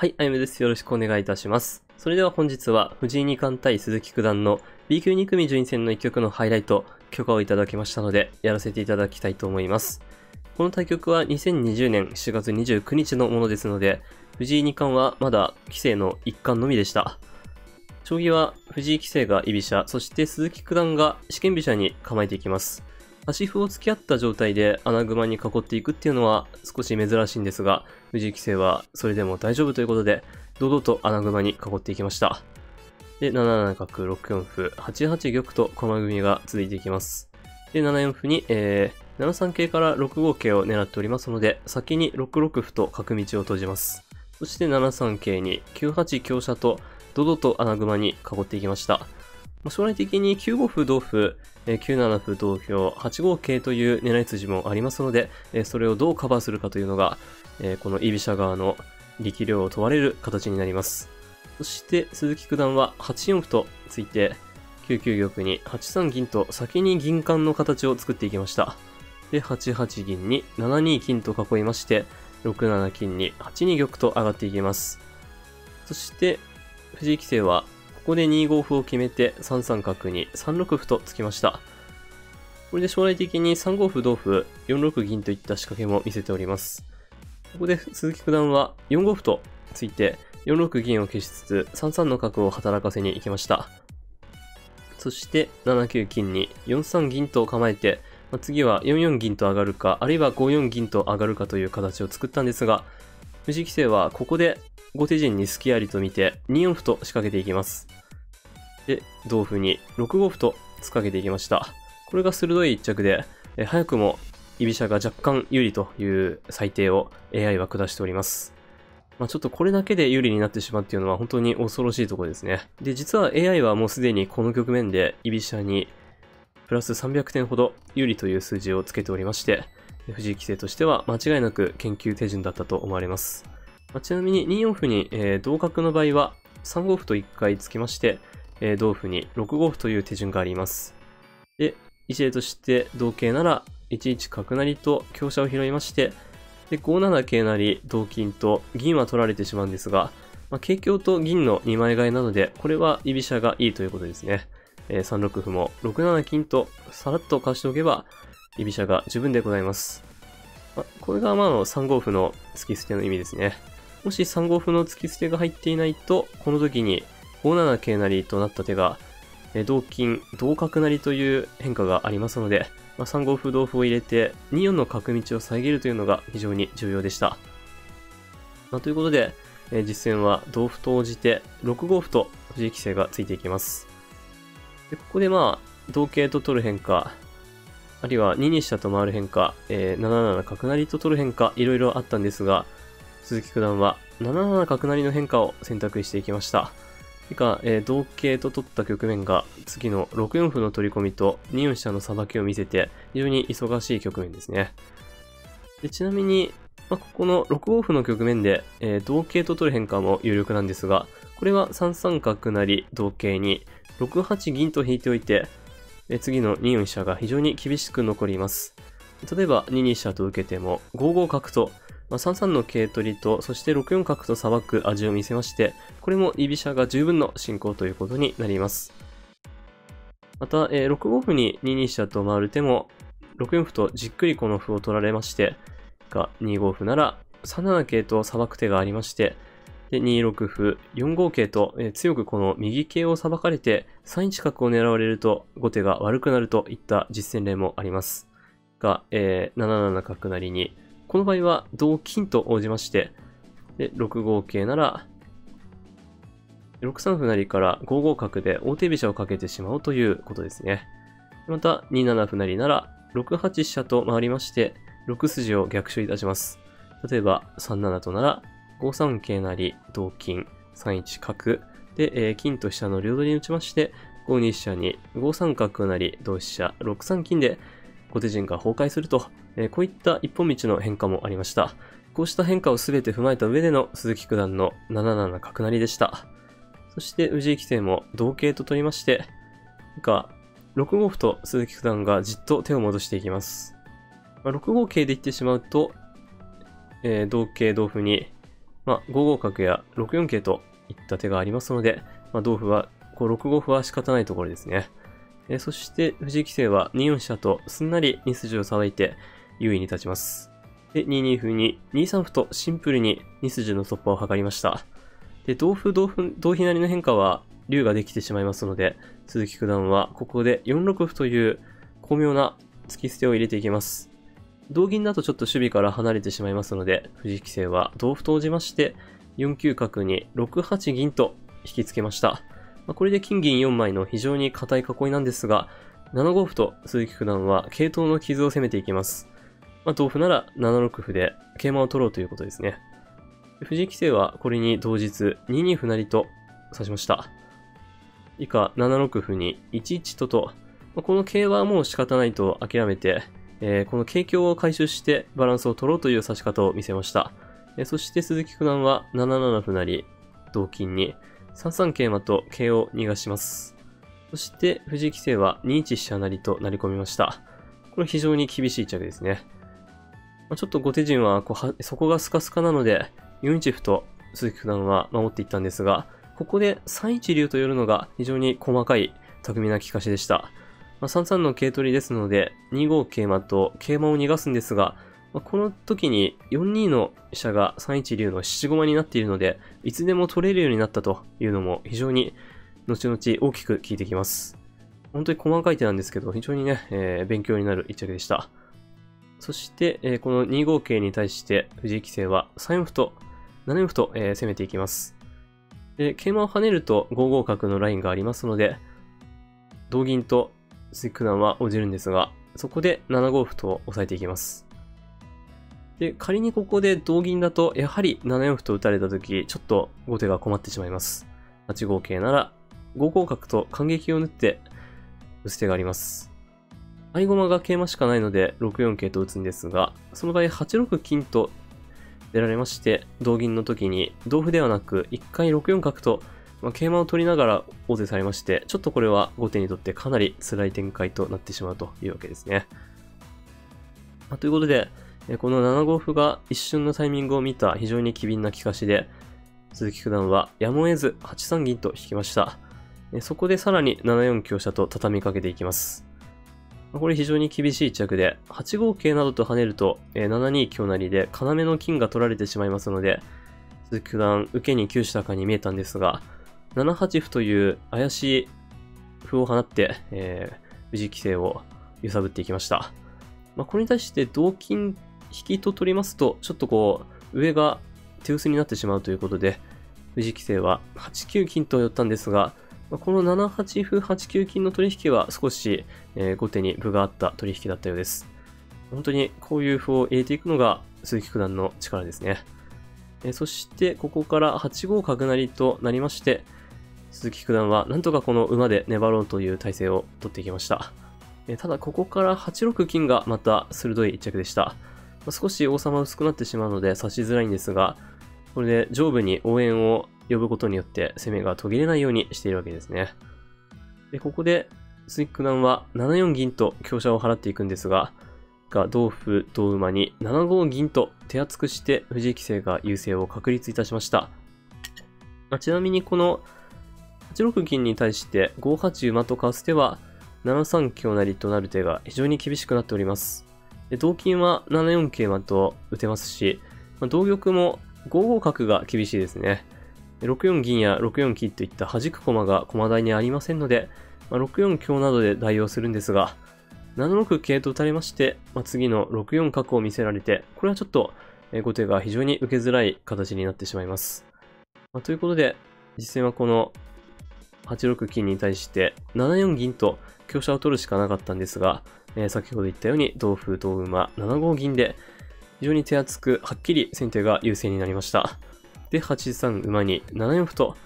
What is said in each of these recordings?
はい、あゆむです。よろしくお願いいたします。それでは本日は藤井二冠対鈴木九段の B 級2組順位戦の一局のハイライト、許可をいただきましたので、やらせていただきたいと思います。この対局は2020年7月29日のものですので、藤井二冠はまだ棋聖の一冠のみでした。将棋は藤井棋聖が居飛車、そして鈴木九段が四間飛車に構えていきます。端歩を突き合った状態で穴熊に囲っていくっていうのは少し珍しいんですが、藤井棋聖はそれでも大丈夫ということで、堂々と穴熊に囲っていきました。で、7七角、6四歩、8八玉と駒組みが続いていきます。で、7四歩に、えー、7三桂から6五桂を狙っておりますので、先に6六歩と角道を閉じます。そして7三桂に9八香車と堂々と穴熊に囲っていきました。将来的に9五歩同歩、え9七歩同歩、8五桂という狙い筋もありますので、えそれをどうカバーするかというのが、えこの居飛車側の力量を問われる形になります。そして鈴木九段は8四歩とついて、9九玉に8三銀と先に銀冠の形を作っていきました。で、8八銀に7二金と囲いまして、6七金に8二玉と上がっていきます。そして、藤井棋聖はここで2五歩を決めて3三角に3六歩とつきました。これで将来的に3五歩同歩、4六銀といった仕掛けも見せております。ここで鈴木九段は4五歩とついて4六銀を消しつつ3三の角を働かせに行きました。そして7九金に4三銀と構えて、まあ次は4四銀と上がるか、あるいは5四銀と上がるかという形を作ったんですが、藤井棋聖はここで後手陣に隙ありと見て2四歩と仕掛けていきます。で、同歩に6五歩と突っかけていきました。これが鋭い一着で、え早くも居飛車が若干有利という裁定を AI は下しております。まあ、ちょっとこれだけで有利になってしまうっていうのは本当に恐ろしいところですね。で、実は AI はもうすでにこの局面で居飛車にプラス300点ほど有利という数字をつけておりまして、藤井棋聖としては間違いなく研究手順だったと思われます。あちなみに2四歩に、えー同角の場合は3五歩と1回つけまして、えー同歩に6五歩という手順があります。で、一例として同桂なら1一角成と香車を拾いまして、で、5七桂成、同金と銀は取られてしまうんですが、まあ、桂香と銀の2枚替えなので、これは居飛車がいいということですね。えー3六歩も6七金とさらっと貸しておけば、居飛車が十分でございます。まあ、これがまあの3五歩の突き捨ての意味ですね。もし3五歩の突き捨てが入っていないと、この時に5七桂成となった手が、え同金、同角成という変化がありますので、まあ、3五歩同歩を入れて2四の角道を遮るというのが非常に重要でした。まあ、ということで、え実戦は同歩と応じて6五歩と藤井棋聖がついていきます。でここでまあ、同桂と取る変化、あるいは2二飛車と回る変化、えー7七角成と取る変化、いろいろあったんですが、鈴木九段は7七角成の変化を選択していきました。以下、えー同桂と取った局面が次の6四歩の取り込みと2四飛車のさばきを見せて非常に忙しい局面ですね。でちなみに、まあ、ここの6五歩の局面で、えー同桂と取る変化も有力なんですが、これは3三角成同桂に6八銀と引いておいて、えー次の2四飛車が非常に厳しく残ります。例えば2二飛車と受けても5五角と、まあ、3三の桂取りと、そして6四角とさばく味を見せまして、これも居飛車が十分の進行ということになります。また、えー6五歩に2二飛車と回る手も、6四歩とじっくりこの歩を取られまして、が2五歩なら3七桂とさばく手がありまして、で、2六歩、4五桂と、えー強くこの右桂をさばかれて、3一角を狙われると後手が悪くなるといった実戦例もあります。が、えー7七角成に、この場合は同金と応じまして、で、6五桂なら、6三歩成から5五角で王手飛車をかけてしまうということですね。また、2七歩成なら、6八飛車と回りまして、6筋を逆襲いたします。例えば、3七となら、5三桂成、同金、3一角、で、えー金と飛車の両取りに打ちまして、5二飛車に5三角成、同飛車、6三金で、後手陣が崩壊すると、えこういった一本道の変化もありました。こうした変化をすべて踏まえた上での鈴木九段の7七角成でした。そして藤井棋聖も同桂と取りまして、以下、6五歩と鈴木九段がじっと手を戻していきます。まあ、6五桂でいってしまうと、えー同桂同歩にまあ、5五角や6四桂といった手がありますので、まあ、同歩は、こう6五歩は仕方ないところですね。えー、そして、藤井棋聖は2四飛車とすんなり2筋をさばいて優位に立ちます。で、2二歩に2三歩とシンプルに2筋の突破を図りました。で、同歩、同歩、同飛成の変化は竜ができてしまいますので、鈴木九段はここで4六歩という巧妙な突き捨てを入れていきます。同銀だとちょっと守備から離れてしまいますので、藤井棋聖は同歩と応じまして、4九角に6八銀と引きつけました。まあ、これで金銀4枚の非常に硬い囲いなんですが、7五歩と鈴木九段は系統の傷を攻めていきます。まあ、同歩なら7六歩で桂馬を取ろうということですね。藤井棋聖はこれに同日2二歩成と指しました。以下7六歩に1一とと、まあ、この桂はもう仕方ないと諦めて、えー、この桂香を回収してバランスを取ろうという指し方を見せました。えー、そして鈴木九段は7七歩成、同金に3三桂馬と桂を逃がします。そして藤井棋聖は2一飛車成と成り込みました。これ非常に厳しい着ですね。まあ、ちょっと後手陣はこうは底がスカスカなので、4一歩と鈴木九段は守っていったんですが、ここで3一竜と寄るのが非常に細かい巧みな利かしでした。まあ、3三の桂取りですので、2五桂馬と桂馬を逃がすんですが、まあ、この時に4二の飛車が3一竜の七駒になっているので、いつでも取れるようになったというのも非常に後々大きく効いてきます。本当に細かい手なんですけど、非常にね、えー、勉強になる一着でした。そして、えー、この2五桂に対して藤井棋聖は3四歩と7四歩と、えー、攻めていきます。で、桂馬を跳ねると5五角のラインがありますので、同銀と鈴木九段は応じるんですが、そこで7五歩と押さえていきます。で、仮にここで同銀だと、やはり7四歩と打たれた時、ちょっと後手が困ってしまいます。8五桂なら、5五角と感激を縫って打つ手があります。合駒が桂馬しかないので、6四桂と打つんですが、その場合8六金と出られまして、同銀の時に、同歩ではなく、1回6四角とまあ、桂馬を取りながら王手されまして、ちょっとこれは後手にとってかなり辛い展開となってしまうというわけですね。まあ、ということで、この7五歩が一瞬のタイミングを見た非常に機敏な利かしで、鈴木九段はやむを得ず8三銀と引きました。そこでさらに7四香車と畳みかけていきます。これ非常に厳しい着で、8五桂などと跳ねると、7二香成で要の金が取られてしまいますので、鈴木九段受けに窮したかに見えたんですが、7八歩という怪しい歩を放って、えー、藤井棋聖を揺さぶっていきました。まあ、これに対して同金引きと取りますと、ちょっとこう、上が手薄になってしまうということで、藤井棋聖は8九金と寄ったんですが、この7八歩8九金の取引は少し、えー、後手に分があった取引だったようです。本当にこういう歩を入れていくのが鈴木九段の力ですね。えー、そしてここから8五角成となりまして、鈴木九段はなんとかこの馬で粘ろうという体勢をとっていきました。えただここから8六金がまた鋭い一着でした。ま少し王様薄くなってしまうので指しづらいんですが、これで上部に応援を呼ぶことによって攻めが途切れないようにしているわけですね。で、ここで鈴木九段は7四銀と香車を払っていくんですが、が同歩同馬に7五銀と手厚くして藤井棋聖が優勢を確立いたしました。まあ、ちなみにこの8六銀に対して5八馬とかわす手は、7三香成となる手が非常に厳しくなっております。で同金は7四桂馬と打てますし、まあ、同玉も5五角が厳しいですね。6四銀や6四金といった弾く駒が駒台にありませんので、まあ、6四香などで代用するんですが、7六桂と打たれまして、まあ、次の6四角を見せられて、これはちょっと後手が非常に受けづらい形になってしまいます。まあ、ということで、実戦はこの8六金に対して7四銀と香車を取るしかなかったんですが、えー、先ほど言ったように同歩同馬7五銀で非常に手厚くはっきり先手が優勢になりました。で、8三馬に7四歩と、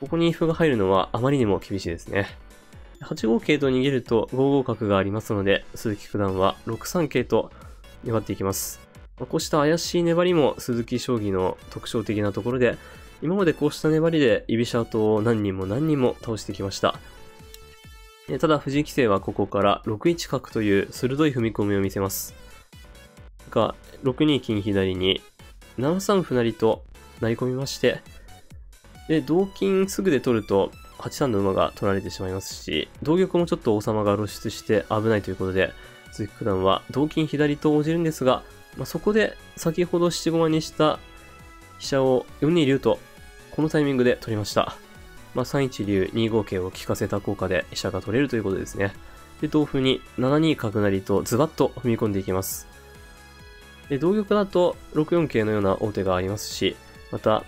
ここに歩が入るのはあまりにも厳しいですね。8五桂と逃げると5五角がありますので、鈴木九段は6三桂と粘っていきます。こうした怪しい粘りも鈴木将棋の特徴的なところで、今までこうした粘りで居飛車党を何人も何人も倒してきました。ただ藤井棋聖はここから6一角という鋭い踏み込みを見せます。が、6二金左に7三歩成と成り込みまして、で、同金すぐで取ると、8三の馬が取られてしまいますし、同玉もちょっと王様が露出して危ないということで、鈴木九段は同金左と応じるんですが、まあ、そこで先ほど七駒にした飛車を4二竜と、このタイミングで取りました。まあ、3一竜、2五桂を効かせた効果で飛車が取れるということですね。で、同歩に7二角成とズバッと踏み込んでいきます。で、同玉だと6四桂のような王手がありますし、また、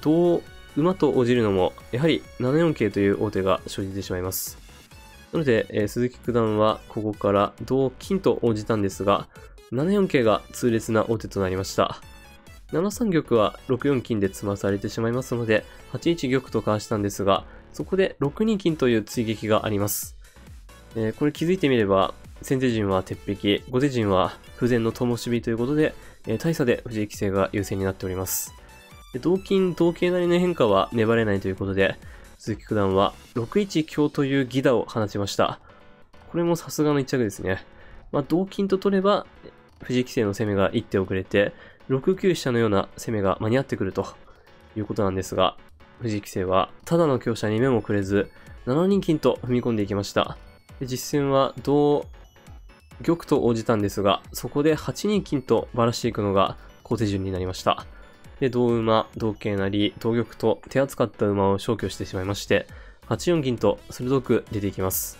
同馬と応じるのも、やはり7四桂という王手が生じてしまいます。なので、えー、鈴木九段はここから同金と応じたんですが、7四桂が痛烈な王手となりました。7三玉は6四金で詰まされてしまいますので、8一玉とかわしたんですが、そこで6二金という追撃があります。えー、これ気づいてみれば、先手陣は鉄壁、後手陣は不全の灯火ということで、えー、大差で藤井棋聖が優勢になっております。同金、同桂成の変化は粘れないということで、鈴木九段は6一香というギダを放ちました。これもさすがの一着ですね。まあ、同金と取れば、藤井棋聖の攻めが一手遅れて、6九飛車のような攻めが間に合ってくるということなんですが、藤井棋聖はただの強者に目もくれず、7二金と踏み込んでいきました。で実戦は同玉と応じたんですが、そこで8二金とばらしていくのが後手順になりました。で、同馬、同桂成、同玉と手厚かった馬を消去してしまいまして、8四銀と鋭く出ていきます。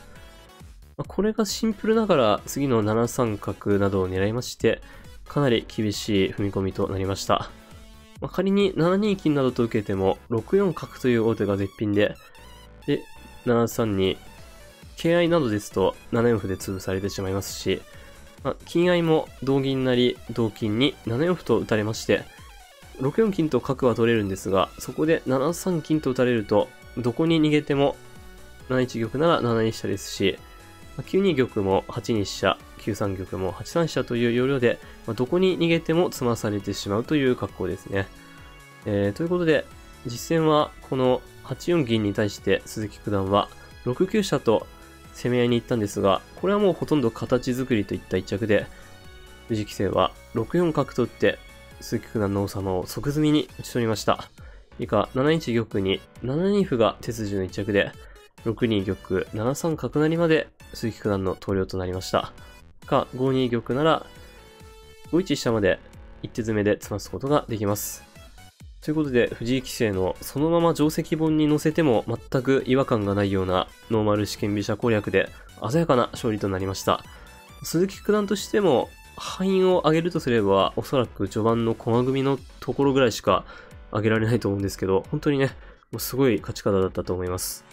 これがシンプルながら次の7三角などを狙いまして、かなり厳しい踏み込みとなりました。まあ、仮に7二金などと受けても、6四角という王手が絶品で、で、7三に、敬愛などですと7四歩で潰されてしまいますし、まあ、金合も同銀成、同金に7四歩と打たれまして、6四金と角は取れるんですが、そこで7三金と打たれると、どこに逃げても、7一玉なら7二飛車ですし、9二玉も8二飛車、9三玉も8三飛車という要領で、まあ、どこに逃げても詰まされてしまうという格好ですね。えー、ということで、実戦はこの8四銀に対して鈴木九段は6九飛車と攻め合いに行ったんですが、これはもうほとんど形作りといった一着で、藤井棋聖は6四角と打って鈴木九段の王様を即積みに打ち取りました。以下、7一玉に7二歩が手筋の一着で、6二玉、7三角成まで鈴木九段の投了となりました。か、5二玉なら、5一飛車まで一手詰めで詰ますことができます。ということで、藤井棋聖のそのまま定石本に載せても全く違和感がないようなノーマル試験飛車攻略で鮮やかな勝利となりました。鈴木九段としても敗因を上げるとすれば、おそらく序盤の駒組みのところぐらいしか上げられないと思うんですけど、本当にね、もうすごい勝ち方だったと思います。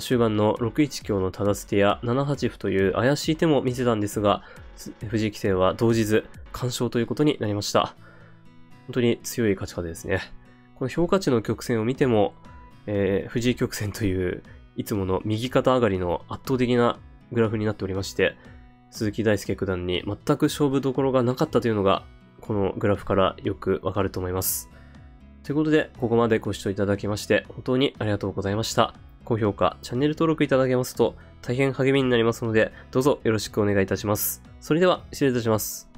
終盤の6一強の忠捨てや7八歩という怪しい手も見せたんですが、藤井棋聖は同時ず完勝ということになりました。本当に強い勝ち方ですね。この評価値の曲線を見ても、えー、藤井曲線といういつもの右肩上がりの圧倒的なグラフになっておりまして、鈴木大輔九段に全く勝負どころがなかったというのが、このグラフからよくわかると思います。ということで、ここまでご視聴いただきまして、本当にありがとうございました。高評価、チャンネル登録いただけますと大変励みになりますので、どうぞよろしくお願いいたします。それでは、失礼いたします。